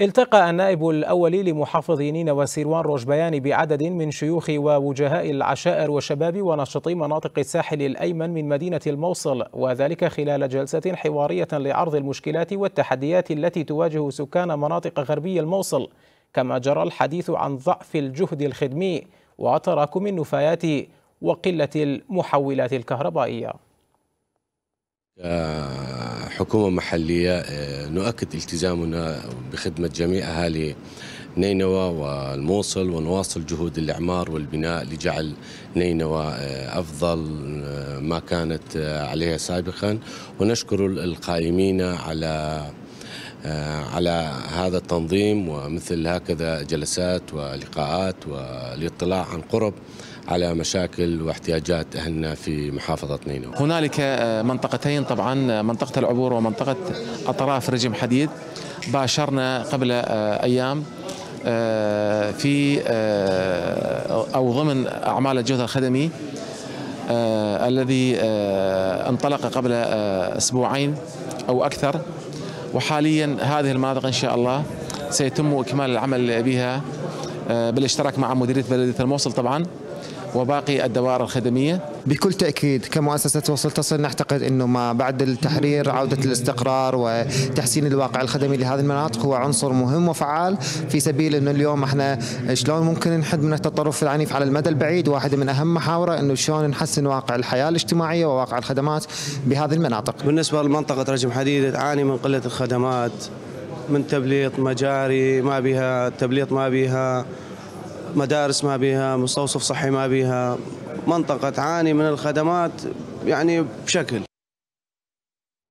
التقى النائب الأول لمحافظ نينوى سيروان روجبيان بعدد من شيوخ ووجهاء العشائر وشباب وناشطي مناطق الساحل الأيمن من مدينة الموصل وذلك خلال جلسة حوارية لعرض المشكلات والتحديات التي تواجه سكان مناطق غربي الموصل كما جرى الحديث عن ضعف الجهد الخدمي وتراكم النفايات وقلة المحولات الكهربائية. حكومة محلية نؤكد التزامنا بخدمة جميع أهالي نينوى والموصل ونواصل جهود الإعمار والبناء لجعل نينوى أفضل ما كانت عليها سابقا. ونشكر القائمين على على هذا التنظيم ومثل هكذا جلسات ولقاءات والاطلاع عن قرب. على مشاكل واحتياجات أهلنا في محافظة نينوى. هنالك منطقتين طبعا منطقة العبور ومنطقة أطراف رجم حديد. باشرنا قبل أيام في أو ضمن أعمال الجهد الخدمي الذي انطلق قبل أسبوعين أو أكثر. وحاليا هذه المناطق إن شاء الله سيتم إكمال العمل بها بالاشتراك مع مديرية بلدية الموصل طبعا. وباقي الدوائر الخدمية بكل تأكيد كمؤسسة وصل تصل نعتقد إنه ما بعد التحرير عودة الاستقرار وتحسين الواقع الخدمي لهذه المناطق هو عنصر مهم وفعال في سبيل إنه اليوم إحنا شلون ممكن نحد من التطرف العنيف على المدى البعيد واحدة من أهم محاورة إنه شلون نحسن واقع الحياة الاجتماعية وواقع الخدمات بهذه المناطق. بالنسبة لمنطقة رجم حديد تعاني من قلة الخدمات من تبليط مجاري ما بها تبليط ما بها مدارس ما بها مستوصف صحي ما بها منطقة تعاني من الخدمات يعني بشكل.